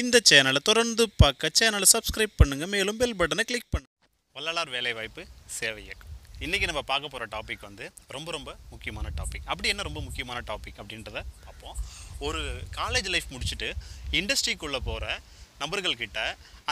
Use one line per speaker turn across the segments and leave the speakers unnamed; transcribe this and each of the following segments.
இந்த சேனலை தொடர்ந்து பார்க்க சேனலை சப்ஸ்கிரைப் பண்ணுங்கள் மேலும் பெல் பட்டனை கிளிக் பண்ணுங்கள் வள்ளலார் வேலைவாய்ப்பு சேவை இயக்கம். இன்றைக்கி நம்ம பார்க்க போகிற டாபிக் வந்து ரொம்ப ரொம்ப முக்கியமான டாபிக் அப்படி என்ன ரொம்ப முக்கியமான டாபிக் அப்படின்றத பார்ப்போம். ஒரு காலேஜ் லைஃப் முடிச்சுட்டு இண்டஸ்ட்ரிக்குள்ளே போகிற நபர்கள்கிட்ட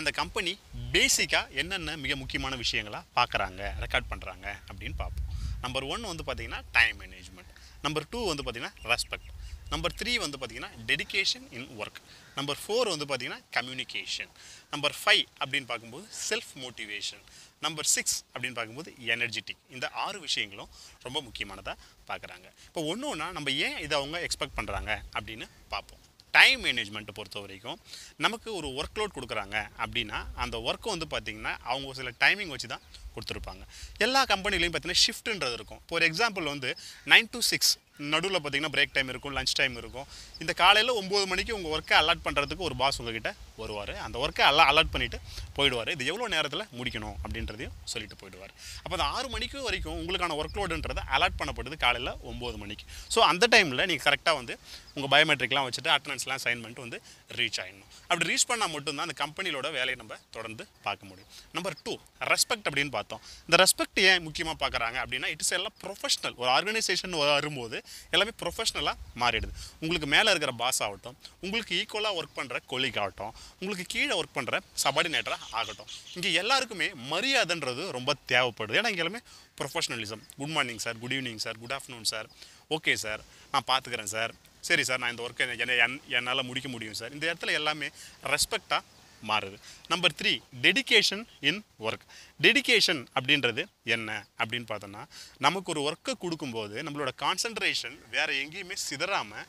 அந்த கம்பெனி பேசிக்காக என்னென்ன மிக முக்கியமான விஷயங்களாக பார்க்குறாங்க ரெக்கார்ட் பண்ணுறாங்க அப்படின்னு பார்ப்போம். நம்பர் ஒன் வந்து பார்த்திங்கன்னா டைம் மேனேஜ்மெண்ட் நம்பர் டூ வந்து பார்த்திங்கன்னா ரெஸ்பெக்ட் நம்பர் த்ரீ வந்து பார்த்திங்கன்னா dedication in work number four வந்து பார்த்திங்கன்னா கம்யூனிகேஷன் நம்பர் ஃபைவ் அப்படின்னு பார்க்கும்போது செல்ஃப் மோட்டிவேஷன் நம்பர் சிக்ஸ் அப்படின்னு பார்க்கும்போது எனர்ஜெட்டிக் இந்த ஆறு விஷயங்களும் ரொம்ப முக்கியமானதாக பார்க்குறாங்க இப்போ ஒன்று ஒன்றா நம்ம ஏன் இதை அவங்க எக்ஸ்பெக்ட் பண்ணுறாங்க அப்படின்னு பார்ப்போம். டைம் மேனேஜ்மெண்ட்டை பொறுத்த வரைக்கும் நமக்கு ஒரு ஒர்க் லோட் கொடுக்குறாங்க அப்படின்னா அந்த ஒர்க்கை வந்து பார்த்திங்கன்னா அவங்க சில டைமிங் வச்சு தான் கொடுத்துருப்பாங்க. எல்லா கம்பெனிலையும் பார்த்தீங்கன்னா ஷிஃப்ட்டுன்றது இருக்கும். இப்போ ஒரு எக்ஸாம்பிள் வந்து நைன் டு சிக்ஸ் நடுவில் பார்த்தீங்கன்னா பிரேக் டைம் இருக்கும் லஞ்ச் டைம் இருக்கும். இந்த காலையில் ஒம்பது மணிக்கு உங்கள் ஒர்க்கை அலாட் பண்ணுறதுக்கு ஒரு பாஸ் உங்ககிட்ட வருவார். அந்த ஒர்க்கை எல்லாம் அலாட் பண்ணிவிட்டு போயிடுவார். இது எவ்வளோ நேரத்தில் முடிக்கணும் அப்படின்றதையும் சொல்லிட்டு போயிடுவார். அப்போ அந்த ஆறு மணிக்கு வரைக்கும் உங்களுக்கான ஒர்க் லோடுன்றது அலாட் பண்ணப்படுது காலையில் ஒம்பது மணிக்கு. ஸோ அந்த டைமில் நீங்கள் கரெக்டாக வந்து உங்கள் பயோமெட்ரிக்லாம் வச்சுட்டு அட்டனன்ஸ்லாம் சைன் பண்ணிட்டு வந்து ரீச் ஆகிடணும் அப்படி ரீச் பண்ணால் மட்டும்தான் அந்த கம்பெனியோட வேலையை நம்ம தொடர்ந்து பார்க்க முடியும். நம்பர் டூ ரெஸ்பெக்ட் அப்படின்னு பார்த்தோம். இந்த ரெஸ்பெக்ட் ஏன் முக்கியமாக பார்க்குறாங்க அப்படின்னா இட்ஸ் எல்லாம் ப்ரொஃபஷனல் ஒரு ஆர்கனைசேஷன் வரும்போது எல்லாமே ப்ரொஃபஷ்னலாக மாறிடுது. உங்களுக்கு மேலே இருக்கிற பாஸ் ஆகட்டும் உங்களுக்கு ஈக்குவலாக ஒர்க் பண்ணுற கொலிக் ஆகட்டும் உங்களுக்கு கீழே ஒர்க் பண்ணுற சபார்டினேட்டராக ஆகட்டும். இங்கே எல்லாருக்குமே மரியாதைன்றது ரொம்ப தேவைப்படுது. ஏன்னா இங்கே எல்லாமே professionalism good morning sir good evening sir good afternoon sir okay sir நான் பார்த்துக்கிறேன் சார் சரி சார் நான் இந்த ஒர்க்கை என்ன என் என்னால் முடிக்க முடியும் சார் இந்த இடத்துல எல்லாமே ரெஸ்பெக்டாக மாறுது. Number three dedication in work dedication அப்படின்றது என்ன அப்படின்னு பார்த்தோன்னா நமக்கு ஒரு ஒர்க்கை கொடுக்கும்போது நம்மளோட கான்சன்ட்ரேஷன் வேறு எங்கேயுமே சிதறாமல்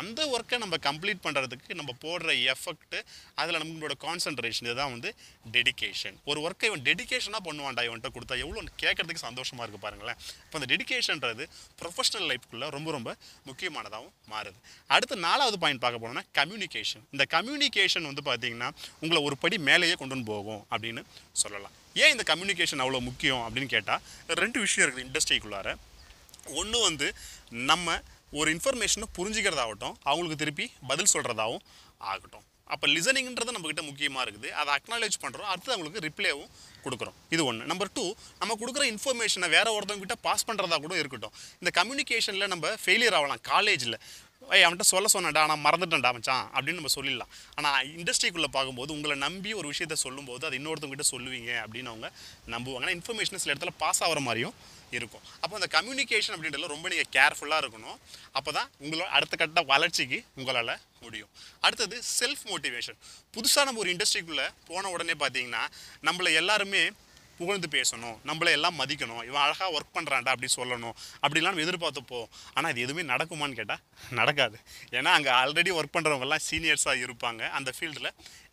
அந்த ஒர்க்கை நம்ம கம்ப்ளீட் பண்ணுறதுக்கு நம்ம போடுற எஃபெக்ட்டு அதில் நம்மளோட கான்சன்ட்ரேஷன் இதுதான் வந்து டெடிகேஷன் ஒரு ஒர்க்கை இவன் டெடிகேஷனாக பண்ணுவான்டா இவன்கிட்ட கொடுத்தா எவ்வளோ கேட்கறதுக்கு சந்தோஷமாக இருக்குது பாருங்களேன். இப்போ அந்த டெடிகேஷன்றது ப்ரொஃபஷனல் லைஃப்குள்ளே ரொம்ப ரொம்ப முக்கியமானதாகவும் மாறுது. அடுத்து நாலாவது பாயிண்ட் பார்க்க போனோம்னா கம்யூனிகேஷன் இந்த கம்யூனிகேஷன் வந்து பார்த்தீங்கன்னா உங்களை ஒரு படி மேலேயே கொண்டு வந்து போகும் அப்படின்னு சொல்லலாம். ஏன் இந்த கம்யூனிகேஷன் அவ்வளோ முக்கியம் அப்படின்னு கேட்டால் ரெண்டு விஷயம் இருக்குது இண்டஸ்ட்ரிக்குள்ளார ஒன்று வந்து நம்ம ஒரு இன்ஃபர்மேஷனை புரிஞ்சுக்கிறதாகட்டும் அவங்களுக்கு திருப்பி பதில் சொல்கிறதாகவும் ஆகட்டும். அப்போ லிசனிங்கிறது நம்மக்கிட்ட முக்கியமாக இருக்குது. அதை அக்னாலேஜ் பண்ணுறோம் அடுத்து அவங்களுக்கு ரிப்ளேவும் கொடுக்குறோம். இது ஒன்று நம்பர் டூ நம்ம கொடுக்குற இன்ஃபர்மேஷனை வேறு ஒருத்தவங்க கிட்ட பாஸ் பண்ணுறதா கூட இருக்கட்டும். இந்த கம்யூனிகேஷனில் நம்ம ஃபெயிலியர் ஆகலாம். காலேஜில் ஏய் அவன்கிட்ட சொல்ல சொன்னேன்டா நான் மறந்துட்டேன்டா மச்சான் அப்படின்னு நம்ம சொல்லிடலாம். ஆனால் இண்டஸ்ட்ரிக்குள்ளே பார்க்கும்போது உங்களை நம்பி ஒரு விஷயத்த சொல்லும்போது அது இன்னொருத்தவங்ககிட்ட சொல்லுவீங்க அப்படின்னு அவங்க நம்புவாங்க. ஆனால் இன்ஃபர்மேஷன் சில இடத்துல பாஸ் ஆகிற மாதிரியும் இருக்கும். அப்போ அந்த கம்யூனிகேஷன் அப்படின்றதுல ரொம்ப நீங்கள் கேர்ஃபுல்லாக இருக்கணும். அப்போ தான் உங்களோட அடுத்த கட்ட வளர்ச்சிக்கு உங்களால் முடியும். அடுத்தது செல்ஃப் மோட்டிவேஷன் புதுசாக நம்ம ஒரு இண்டஸ்ட்ரிக்குள்ளே போன உடனே பார்த்தீங்கன்னா நம்மளை எல்லாருமே புகழ்ந்து பேசணும் நம்மளை எல்லாம் மதிக்கணும் இவன் அழகாக ஒர்க் பண்ணுறான்டா அப்படி சொல்லணும் அப்படிலாம் நம்ம எதிர்பார்த்துப்போம். ஆனால் இது எதுவுமே நடக்குமான்னு கேட்டால் நடக்காது. ஏன்னா அங்கே ஆல்ரெடி ஒர்க் பண்ணுறவங்கலாம் சீனியர்ஸாக இருப்பாங்க. அந்த ஃபீல்டில்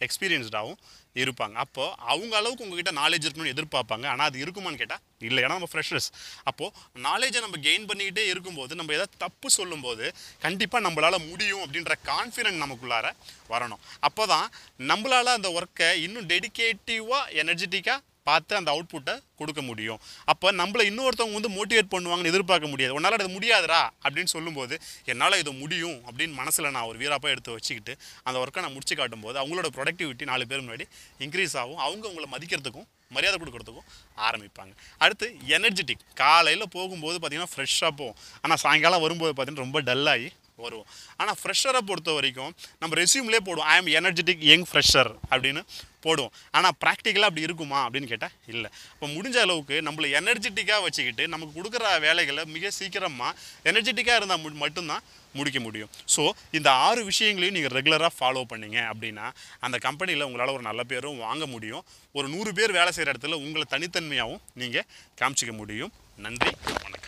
எக்ஸ்பீரியன்ஸ்டாகவும் இருப்பாங்க. அப்போது அவங்க அளவுக்கு உங்ககிட்ட நாலேஜ் இருக்கணும்னு எதிர்பார்ப்பாங்க. ஆனால் அது இருக்குமான்னு கேட்டால் இல்லை. ஏன்னா நம்ம ஃப்ரெஷர்ஸ் அப்போது நாலேஜை நம்ம கெயின் பண்ணிக்கிட்டே இருக்கும்போது நம்ம எதாவது தப்பு சொல்லும்போது கண்டிப்பாக நம்மளால் முடியும் அப்படின்ற கான்ஃபிடென்ட் நமக்குள்ளார வரணும். அப்போ தான் நம்மளால் அந்த ஒர்க்கை இன்னும் டெடிக்கேட்டிவாக எனர்ஜெட்டிக்காக பார்த்து அந்த அவுட்புட்டை கொடுக்க முடியும். அப்போ நம்மளை இன்னொருத்தவங்க வந்து மோட்டிவேட் பண்ணுவாங்கன்னு எதிர்பார்க்க முடியாது. உன்னால் அது முடியாதுடா அப்படின்னு சொல்லும்போது என்னால் இது முடியும் அப்படின்னு மனசில் நான் ஒரு வீராப்பாக எடுத்து வச்சுக்கிட்டு அந்த ஒர்க்கை நான் முடிச்சு காட்டும்போது அவங்களோட ப்ரொடக்டிவிட்டி நாலு பேர் முன்னாடி இன்க்ரீஸ் ஆகும். அவங்க உங்களை மதிக்கிறதுக்கும் மரியாதை கொடுக்கறதுக்கும் ஆரம்பிப்பாங்க. அடுத்து எனர்ஜெட்டிக் காலையில் போகும்போது பார்த்திங்கன்னா ஃப்ரெஷ்ஷாக போகும். ஆனால் சாயங்காலம் வரும்போது பார்த்திங்கன்னா ரொம்ப டல்லாகி வருவோம் ஆனால் ஃப்ரெஷரை பொறுத்த வரைக்கும் நம்ம ரெசியூம்லேயே போடுவோம். I am energetic young fresher அப்படின்னு போடுவோம். ஆனால் ப்ராக்டிக்கலாக அப்படி இருக்குமா அப்படின்னு கேட்டால் இல்லை. இப்போ முடிஞ்ச அளவுக்கு நம்மளை எனர்ஜெட்டிக்காக வச்சுக்கிட்டு நமக்கு கொடுக்குற வேலைகளை மிக சீக்கிரமாக எனர்ஜெட்டிக்காக இருந்தால் மு- மட்டும்தான் முடிக்க முடியும். ஸோ இந்த ஆறு விஷயங்களையும் நீங்கள் ரெகுலராக ஃபாலோ பண்ணீங்க அப்படின்னா அந்த கம்பெனியில் உங்களால் ஒரு நல்ல பேரும் வாங்க முடியும். ஒரு நூறு பேர் வேலை செய்கிற இடத்துல உங்களை தனித்தன்மையாகவும் நீங்கள் காமிச்சிக்க முடியும். நன்றி வணக்கம்.